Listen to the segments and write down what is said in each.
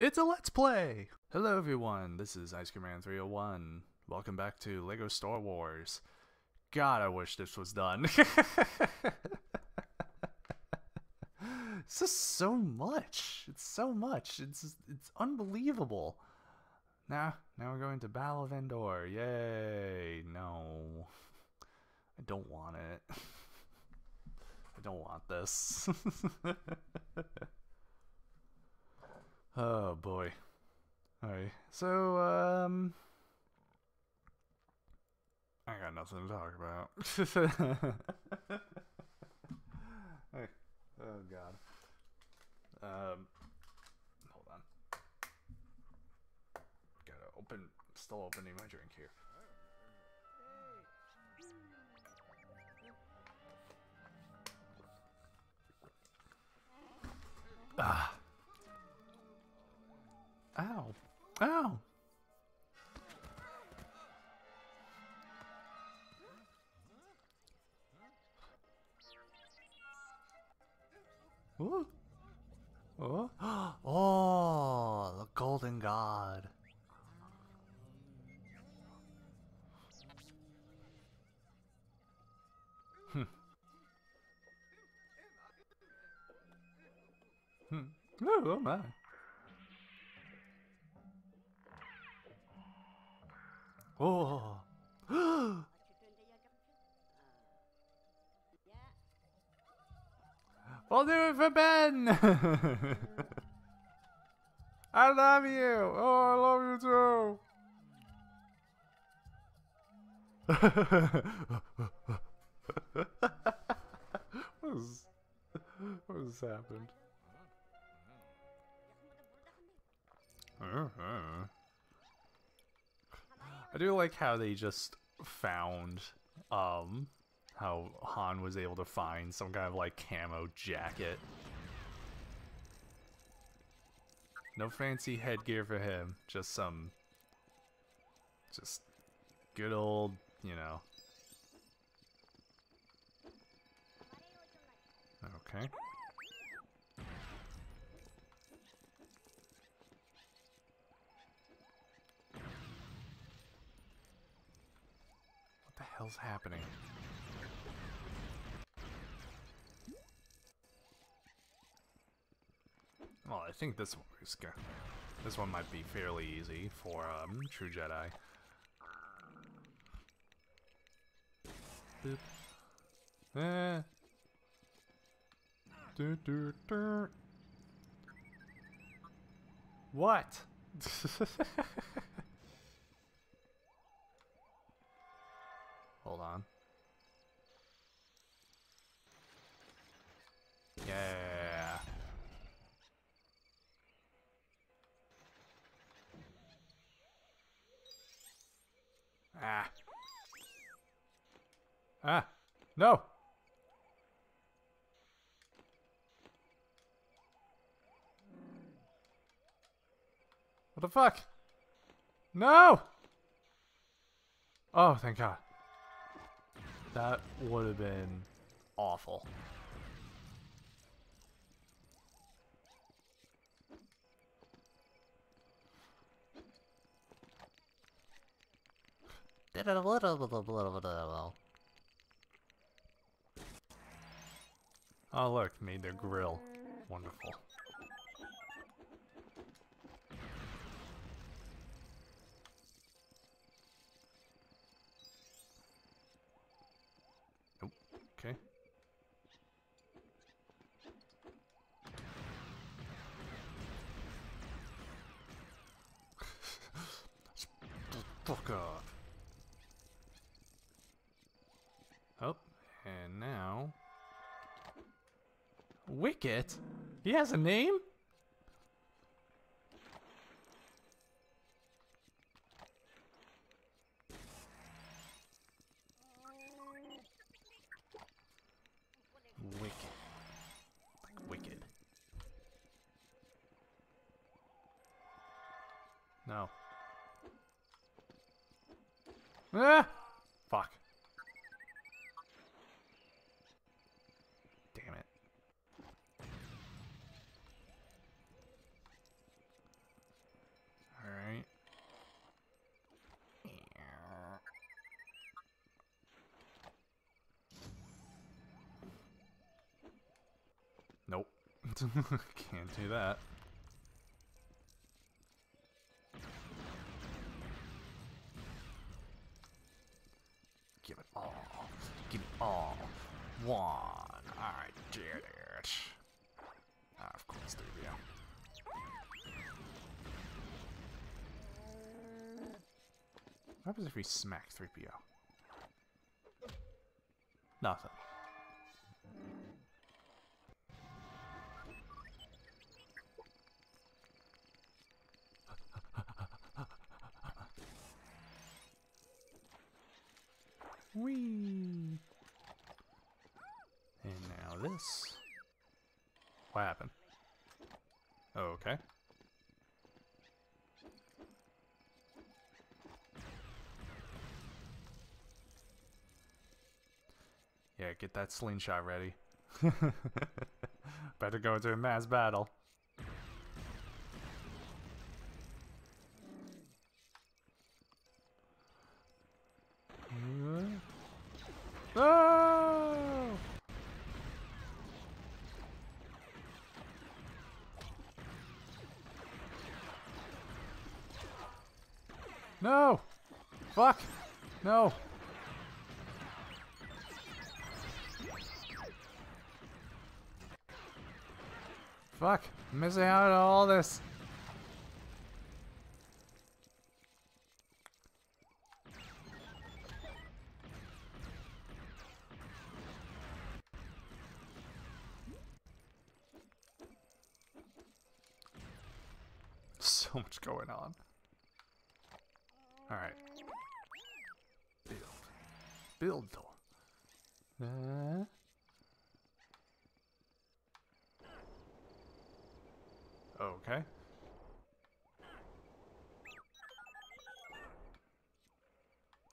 It's a Let's Play! Hello everyone, this is Ice Cream Man 301. Welcome back to LEGO Star Wars. God, I wish this was done. it's just so much. It's so much. It's it's unbelievable. Now, now we're going to Battle of Endor. Yay! No, I don't want it. I don't want this. oh boy. Alright, so, um. I got nothing to talk about. Hey, oh god. Um, hold on. Gotta open, still opening my drink here. Ah. Ow. Ow. Ooh. Oh. oh, the golden god. Hmm. Hmm. Oh, oh my. Oh. I'll do it for Ben! I love you! Oh, I love you too! what is... What has happened? Uh-huh. I do like how they just found, um, how Han was able to find some kind of like camo jacket. No fancy headgear for him, just some, just good old, you know. Okay. The hell's happening? Well, I think this one is go this one might be fairly easy for um, True Jedi. Boop. Eh. What? Hold on. Yeah. Ah. Ah. No. What the fuck? No! Oh, thank God. That would have been awful. Oh look, made their grill. Wonderful. Nope. Okay. Fuck off. Oh, and now... Wicket? He has a name? Wicked. Like wicked. No. Ah! Fuck. Damn it. Can't do that. Give it all. Give it all. One. I did it. Ah, of course, Davia. What happens if we smack 3PO? Nothing. Whee! And now this. What happened? Oh, okay. Yeah, get that slingshot ready. Better go into a mass battle. Oh! No! Fuck! No! Fuck! I'm missing out on all this. So much going on. Alright. Build. Build door. Uh, okay.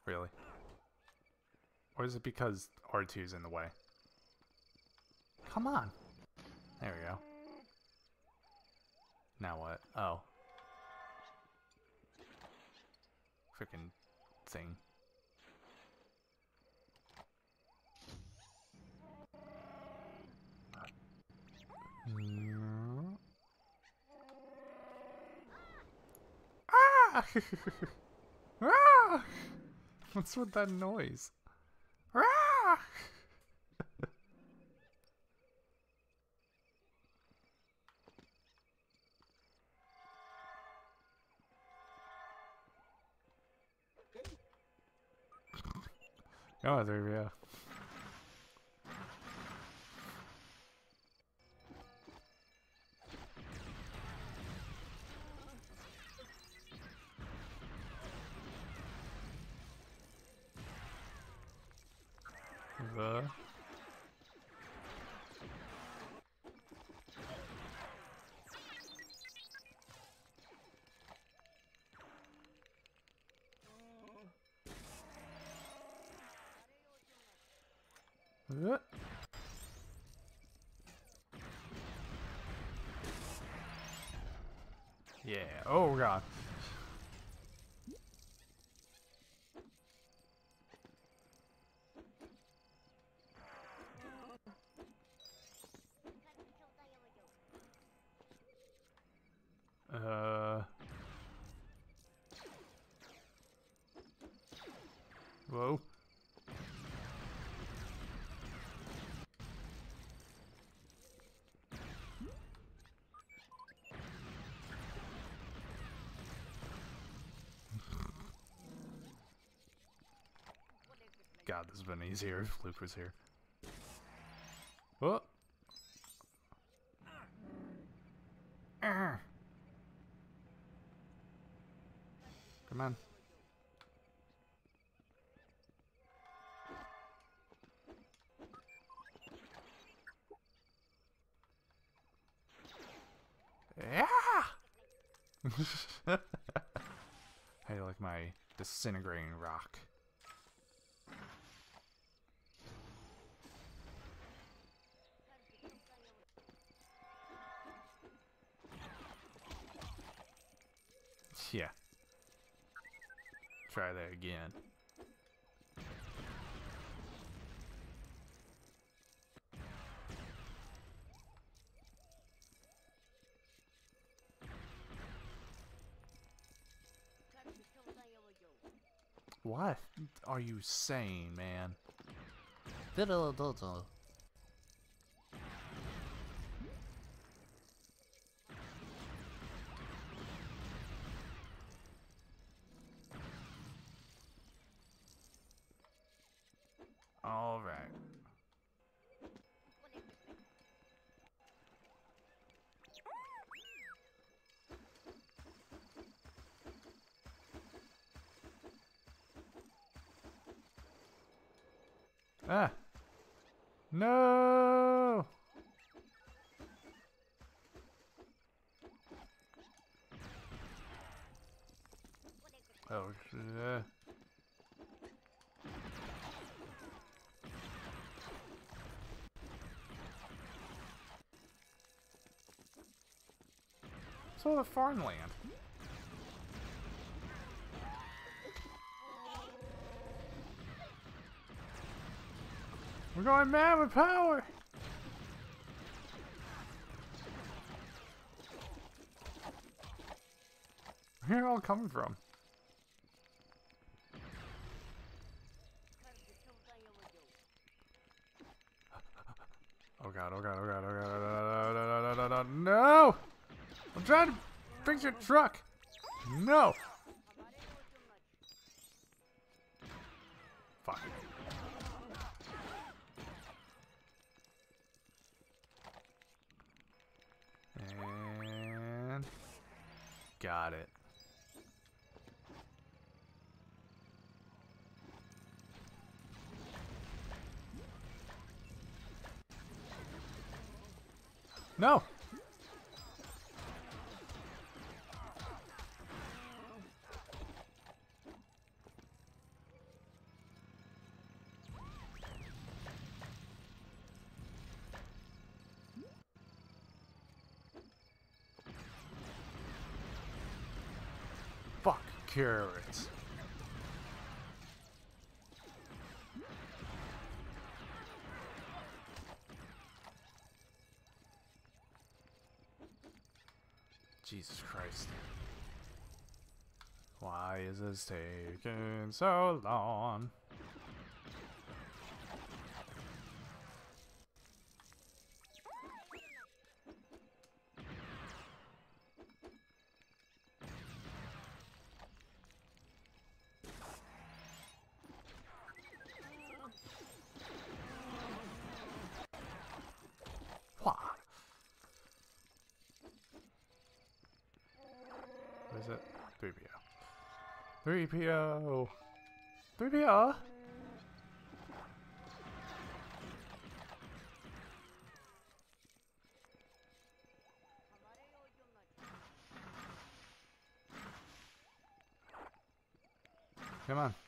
Really? Or is it because R2 is in the way? Come on. There we go. Now what? Oh. Freaking thing. Mm. Ah! ah! What's with that noise? Ah! oh, there we go. Uh. Yeah. Oh god. Uh. Whoa. God, this have been easier if Luke was here. Oh. Come on. Yeah. I like my disintegrating rock. again. What are you saying, man? So the farmland. We're going mad with power! Where are you all coming from? Oh god, oh god, oh god, oh god, oh god, oh god, oh god, oh god, no! I'm trying to fix your truck! No! Carrots. Jesus Christ. Why is this taking so long? 3PO. 3PO. 3PO. Come on.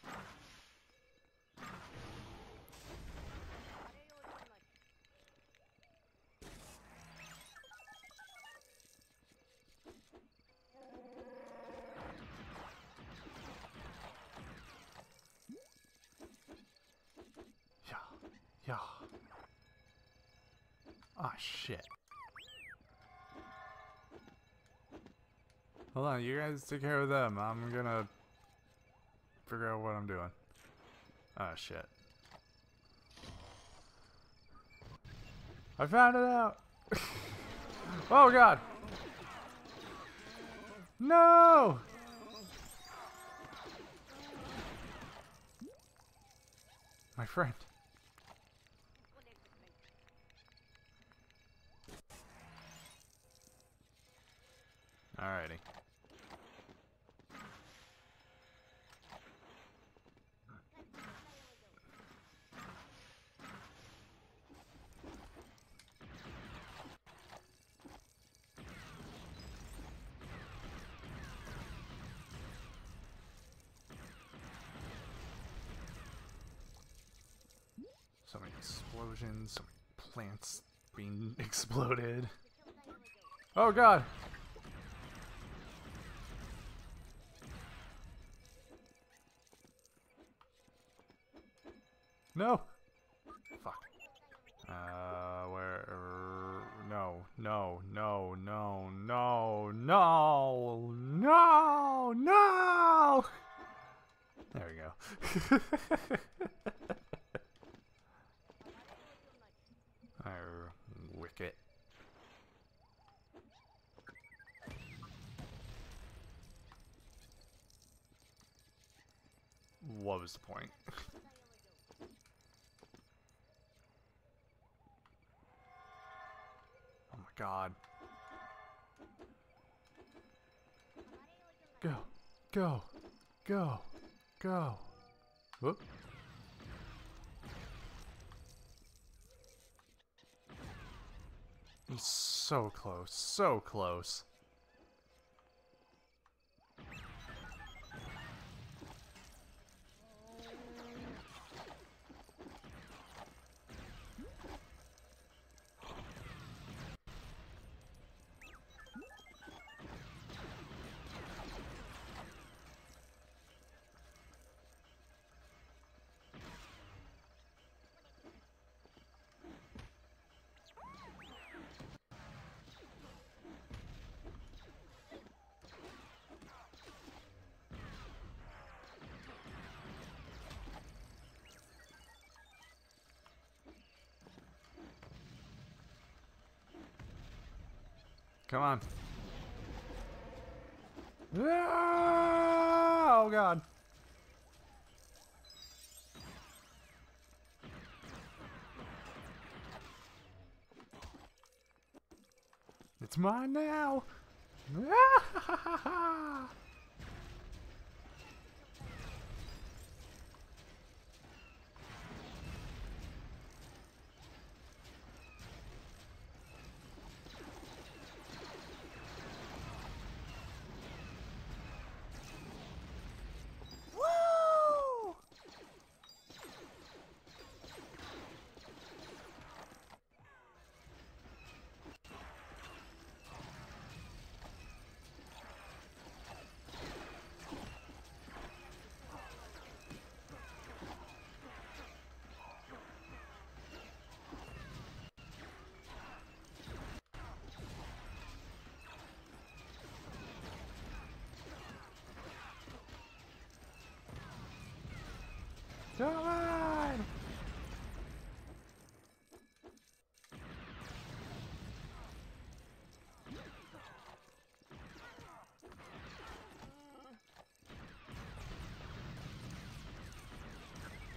Yeah. Ah, shit. Hold on, you guys take care of them. I'm gonna figure out what I'm doing. Ah, shit. I found it out! oh, God! No! My friend. Alrighty. So many explosions, so many plants being exploded. Oh god! No! Fuck. Uh, where? No, no, no, no, no, no, no, no! There we go. Arr, wicket. What was the point? god. Go, go, go, go. Whoop. He's so close, so close. Come on. Ah! Oh god. It's mine now. Ah! Come on!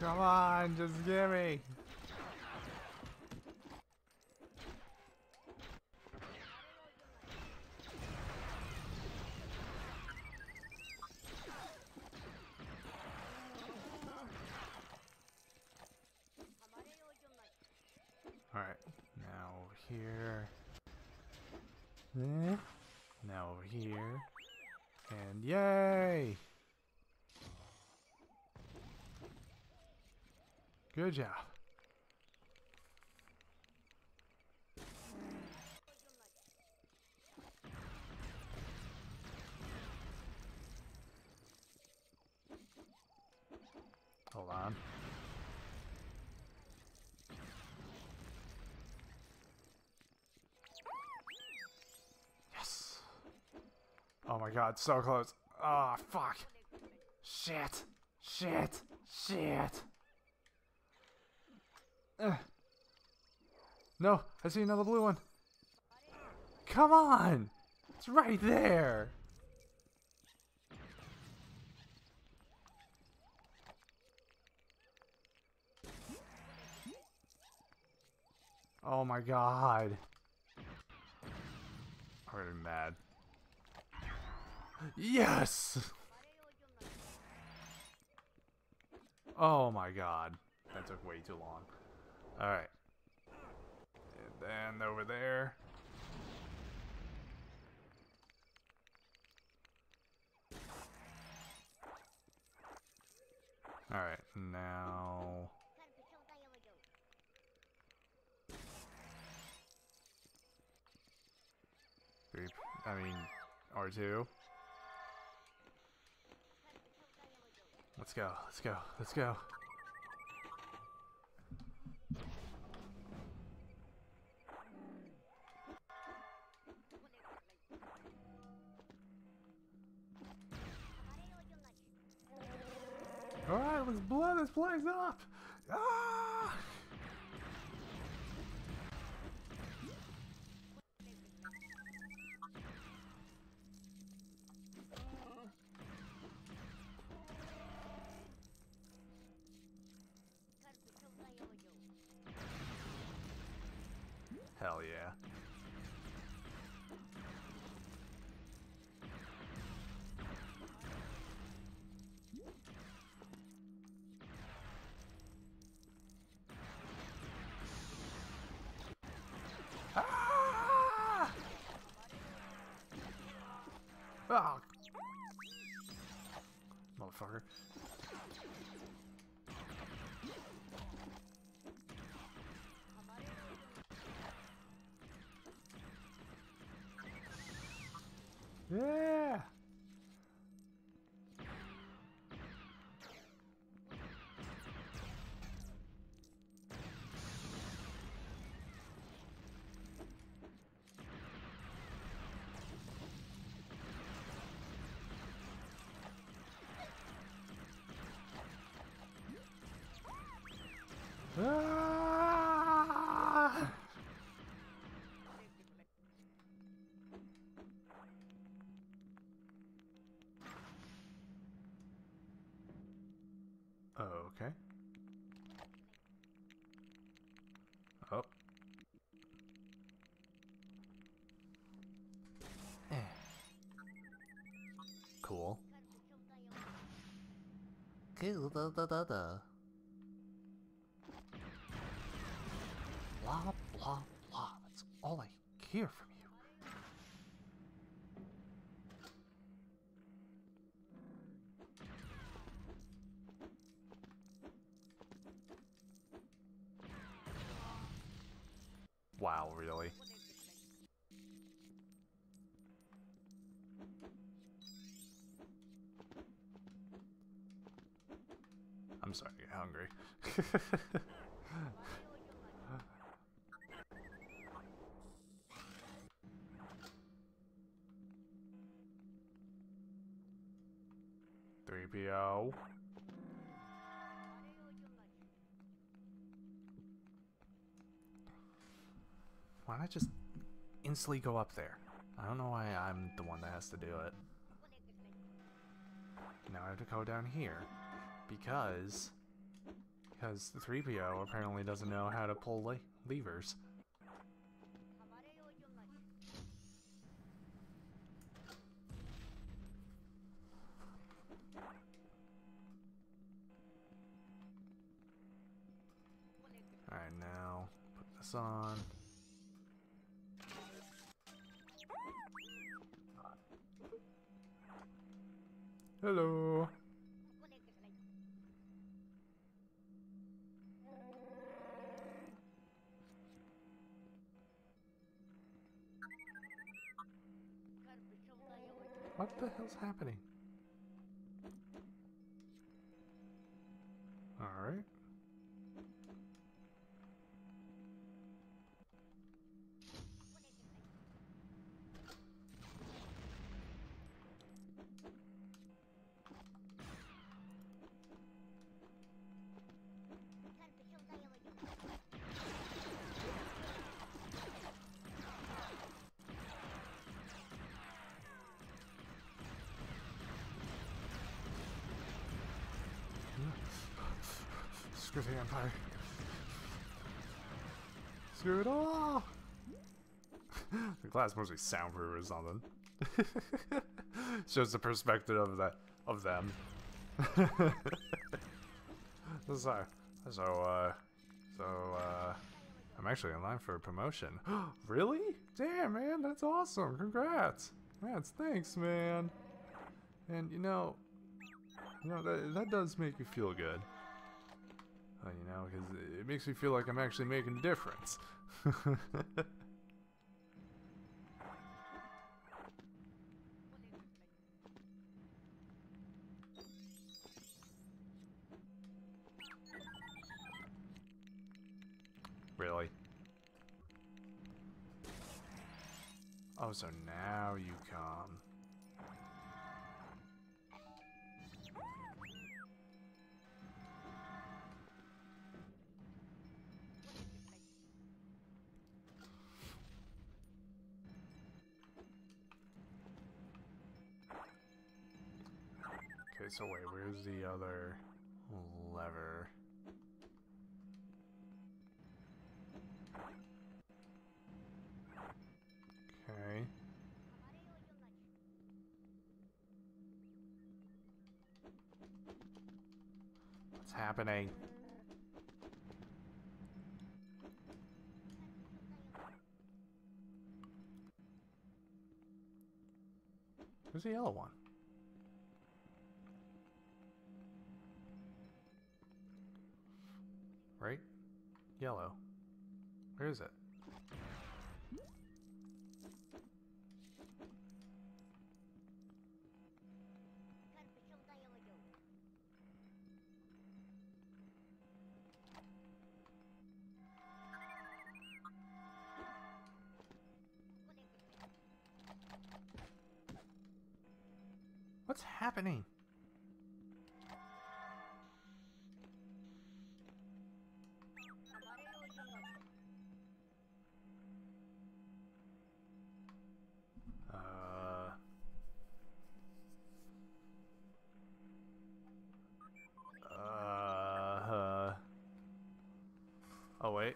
Come on, just gimme. Alright, now over here. Eh, Now over here. And yay! Good job. Hold on. Yes. Oh my god, so close. Ah, fuck. Shit. Shit. Shit. Ugh. No, I see another blue one. Come on. It's right there. Oh my god. I'm already mad. Yes! Oh my god. That took way too long. Alright. And then over there. Alright, now. I mean, R2. Let's go, let's go, let's go. Alright, let's blow this place up! Ah! Hell yeah. Motherfucker. Yeah! Ah! Okay. Oh. Cool. Cool, da da da da. Blah, blah, blah. That's all I hear from you. Wow, really? I'm sorry, you're hungry. Three PO. Why not just instantly go up there? I don't know why I'm the one that has to do it. Now I have to go down here because because the 3PO apparently doesn't know how to pull le levers. Alright, now put this on. Hello. What the hell's happening? The Empire. Screw it all! the glass must be soundproof or something. Shows the perspective of that of them. so, so, uh, so, uh, I'm actually in line for a promotion. really? Damn, man, that's awesome. Congrats. Man, thanks, man. And you know, you know that that does make you feel good. Uh, you know, because it makes me feel like I'm actually making a difference. really? Oh, so now you come. So wait, where's the other lever? Okay. What's happening? Where's the yellow one? Right? Yellow. Where is it? What's happening? Oh, wait.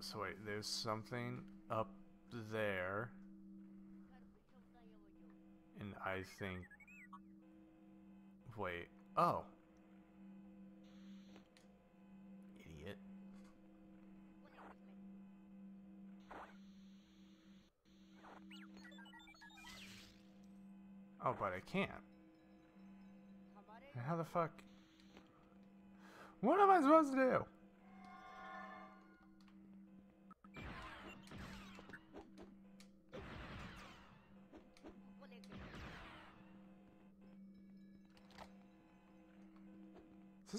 So, wait, there's something up there. And I think. Wait. Oh. Idiot. Oh, but I can't. How the fuck? What am I supposed to do?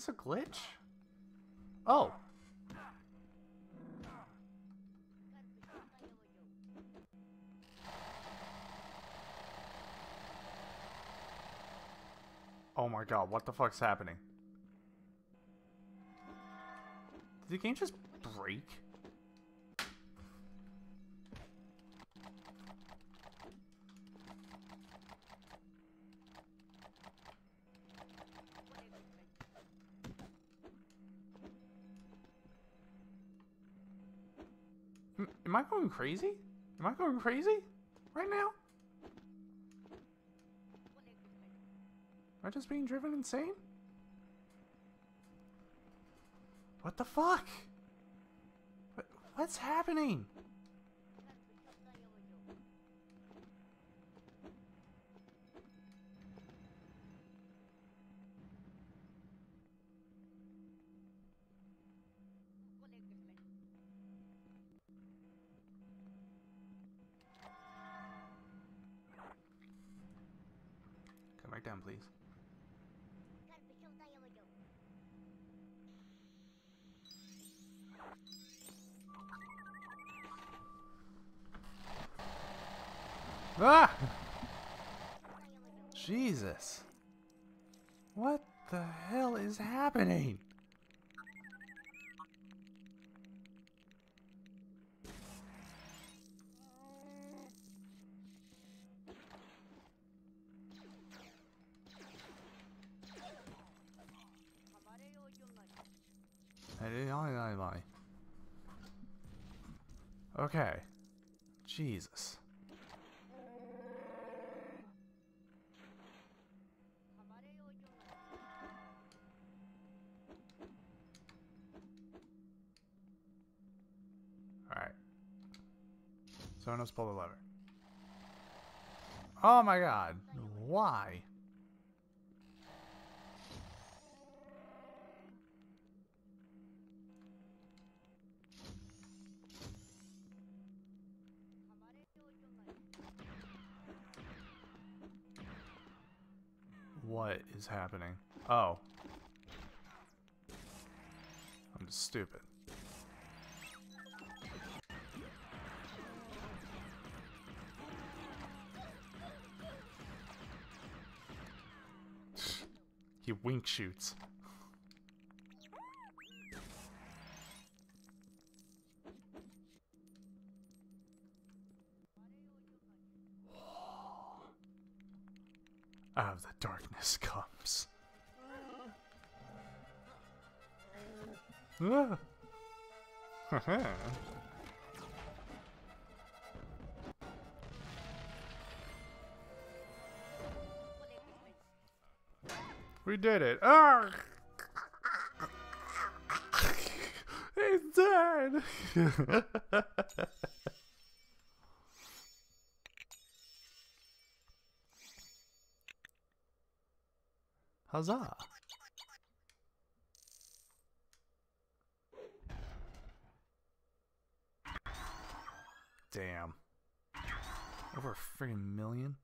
This a glitch? Oh. Oh my god, what the fuck's happening? Did the game just break? Going crazy? Am I going crazy? Right now? Am I just being driven insane? What the fuck? What's happening? Ah! Jesus. What the hell is happening? Okay. Jesus. Pull the lever. Oh my god. Why? What is happening? Oh. I'm just stupid. Wink shoots. Out of the darkness comes. Ah. we did it. Ah! He's dead. Huzzah! Damn. Over a friggin' million?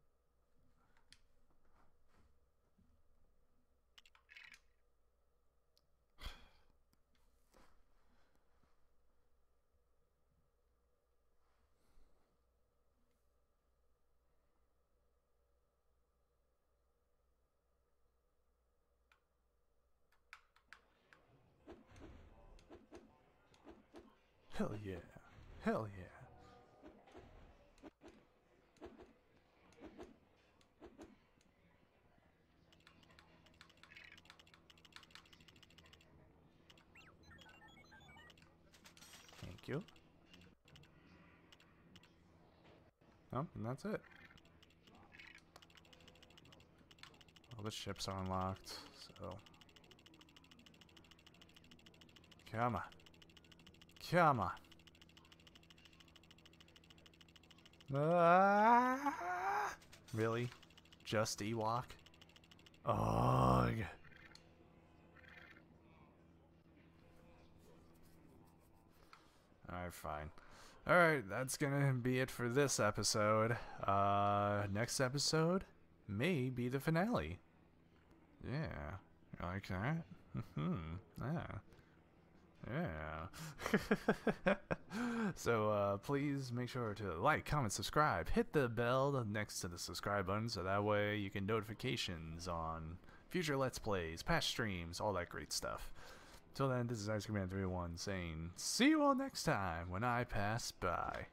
Hell yeah. Hell yeah. Thank you. Oh, and that's it. All the ships are unlocked, so... Come on. Come on. Ah, really? Just Ewok? Ugh. Alright, fine. Alright, that's gonna be it for this episode. Uh, next episode may be the finale. Yeah. You like that? Mm-hmm. Yeah. Yeah. so uh, please make sure to like, comment, subscribe. Hit the bell next to the subscribe button so that way you get notifications on future Let's Plays, past streams, all that great stuff. Till then, this is Ice Cream Man 301 saying, see you all next time when I pass by.